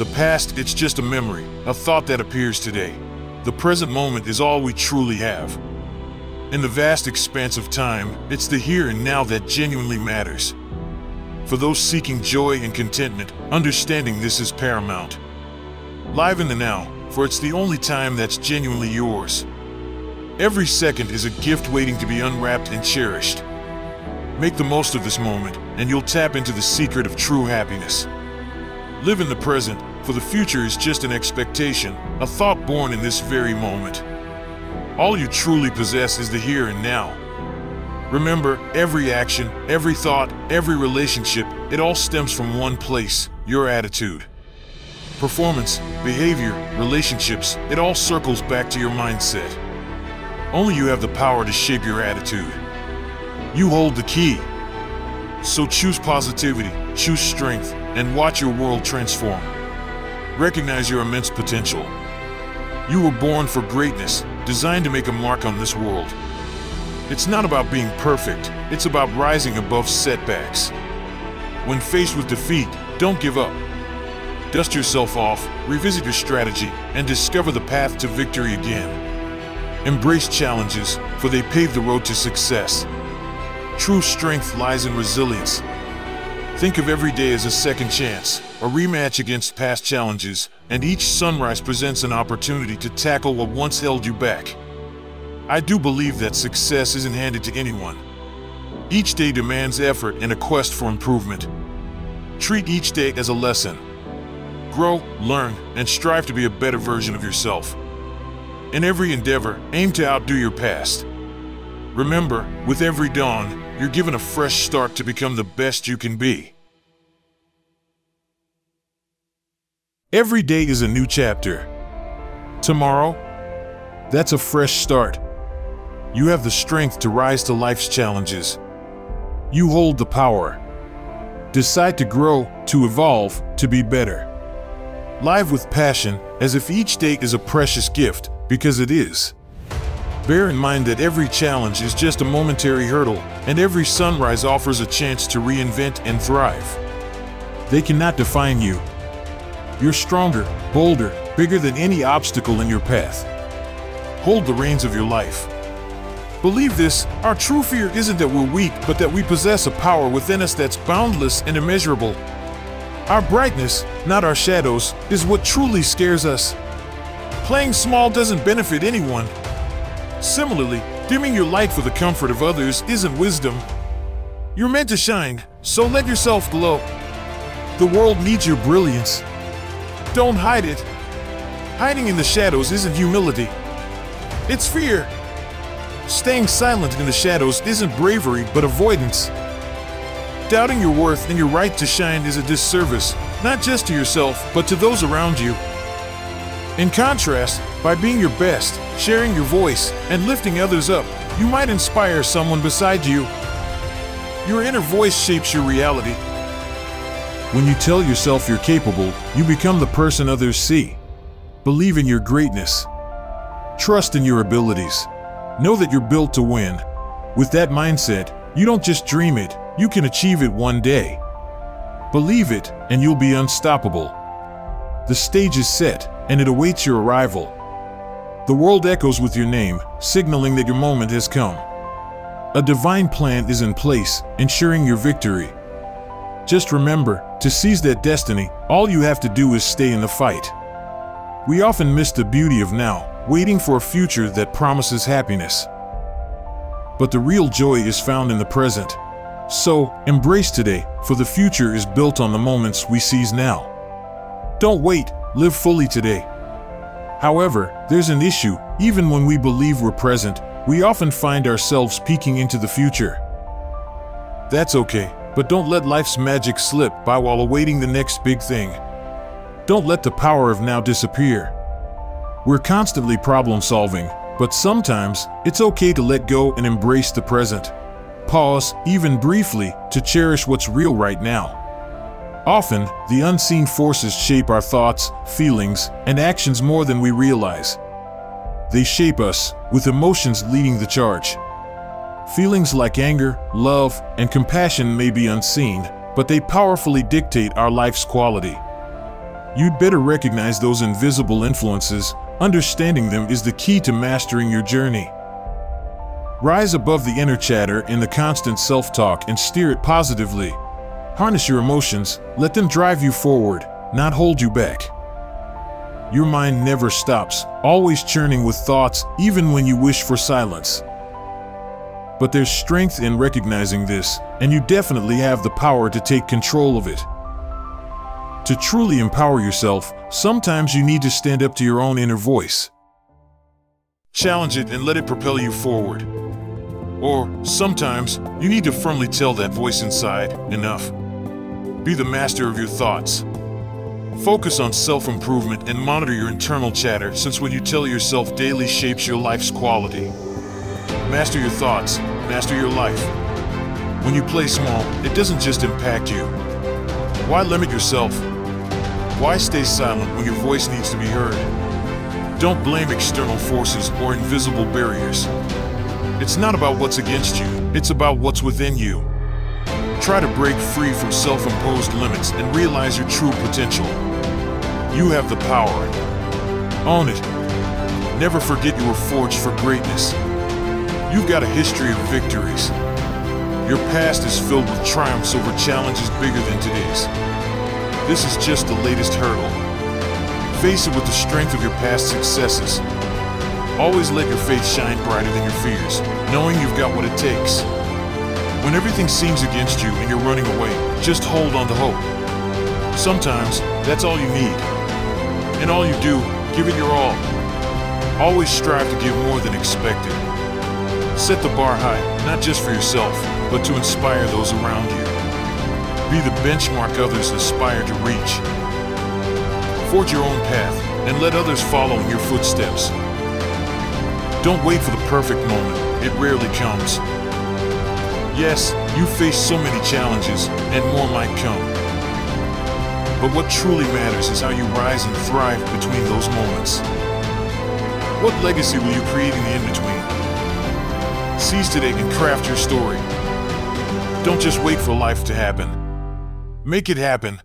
The past, it's just a memory, a thought that appears today. The present moment is all we truly have. In the vast expanse of time, it's the here and now that genuinely matters. For those seeking joy and contentment, understanding this is paramount. Live in the now, for it's the only time that's genuinely yours. Every second is a gift waiting to be unwrapped and cherished. Make the most of this moment, and you'll tap into the secret of true happiness. Live in the present, for the future is just an expectation, a thought born in this very moment. All you truly possess is the here and now. Remember, every action, every thought, every relationship, it all stems from one place your attitude. Performance, behavior, relationships, it all circles back to your mindset. Only you have the power to shape your attitude. You hold the key. So choose positivity, choose strength, and watch your world transform. Recognize your immense potential. You were born for greatness, designed to make a mark on this world. It's not about being perfect, it's about rising above setbacks. When faced with defeat, don't give up. Dust yourself off, revisit your strategy, and discover the path to victory again. Embrace challenges, for they pave the road to success. True strength lies in resilience. Think of every day as a second chance, a rematch against past challenges, and each sunrise presents an opportunity to tackle what once held you back. I do believe that success isn't handed to anyone. Each day demands effort and a quest for improvement. Treat each day as a lesson, grow, learn, and strive to be a better version of yourself. In every endeavor, aim to outdo your past. Remember, with every dawn, you're given a fresh start to become the best you can be. Every day is a new chapter. Tomorrow, that's a fresh start. You have the strength to rise to life's challenges. You hold the power. Decide to grow, to evolve, to be better. Live with passion, as if each day is a precious gift, because it is. Bear in mind that every challenge is just a momentary hurdle, and every sunrise offers a chance to reinvent and thrive. They cannot define you. You're stronger, bolder, bigger than any obstacle in your path. Hold the reins of your life. Believe this, our true fear isn't that we're weak, but that we possess a power within us that's boundless and immeasurable. Our brightness, not our shadows, is what truly scares us. Playing small doesn't benefit anyone. Similarly, dimming your light for the comfort of others isn't wisdom. You're meant to shine, so let yourself glow. The world needs your brilliance. Don't hide it. Hiding in the shadows isn't humility. It's fear. Staying silent in the shadows isn't bravery, but avoidance. Doubting your worth and your right to shine is a disservice, not just to yourself, but to those around you. In contrast, by being your best, sharing your voice, and lifting others up, you might inspire someone beside you. Your inner voice shapes your reality. When you tell yourself you're capable, you become the person others see. Believe in your greatness. Trust in your abilities. Know that you're built to win. With that mindset, you don't just dream it, you can achieve it one day. Believe it, and you'll be unstoppable. The stage is set, and it awaits your arrival. The world echoes with your name, signaling that your moment has come. A divine plan is in place, ensuring your victory. Just remember, to seize that destiny, all you have to do is stay in the fight. We often miss the beauty of now, waiting for a future that promises happiness. But the real joy is found in the present. So, embrace today, for the future is built on the moments we seize now. Don't wait, live fully today. However, there's an issue. Even when we believe we're present, we often find ourselves peeking into the future. That's okay, but don't let life's magic slip by while awaiting the next big thing. Don't let the power of now disappear. We're constantly problem solving, but sometimes it's okay to let go and embrace the present pause, even briefly, to cherish what's real right now. Often, the unseen forces shape our thoughts, feelings, and actions more than we realize. They shape us, with emotions leading the charge. Feelings like anger, love, and compassion may be unseen, but they powerfully dictate our life's quality. You'd better recognize those invisible influences. Understanding them is the key to mastering your journey. Rise above the inner chatter and the constant self talk and steer it positively. Harness your emotions, let them drive you forward, not hold you back. Your mind never stops, always churning with thoughts, even when you wish for silence. But there's strength in recognizing this, and you definitely have the power to take control of it. To truly empower yourself, sometimes you need to stand up to your own inner voice. Challenge it and let it propel you forward. Or, sometimes, you need to firmly tell that voice inside, enough. Be the master of your thoughts. Focus on self-improvement and monitor your internal chatter since what you tell yourself daily shapes your life's quality. Master your thoughts, master your life. When you play small, it doesn't just impact you. Why limit yourself why stay silent when your voice needs to be heard? Don't blame external forces or invisible barriers. It's not about what's against you, it's about what's within you. Try to break free from self-imposed limits and realize your true potential. You have the power. Own it. Never forget you were forged for greatness. You've got a history of victories. Your past is filled with triumphs over challenges bigger than today's. This is just the latest hurdle. Face it with the strength of your past successes. Always let your faith shine brighter than your fears, knowing you've got what it takes. When everything seems against you and you're running away, just hold on to hope. Sometimes, that's all you need. And all you do, give it your all. Always strive to give more than expected. Set the bar high, not just for yourself, but to inspire those around you. Be the benchmark others aspire to reach. Forge your own path and let others follow in your footsteps. Don't wait for the perfect moment, it rarely comes. Yes, you face so many challenges, and more might come. But what truly matters is how you rise and thrive between those moments. What legacy will you create in the in-between? Seize today and craft your story. Don't just wait for life to happen. Make it happen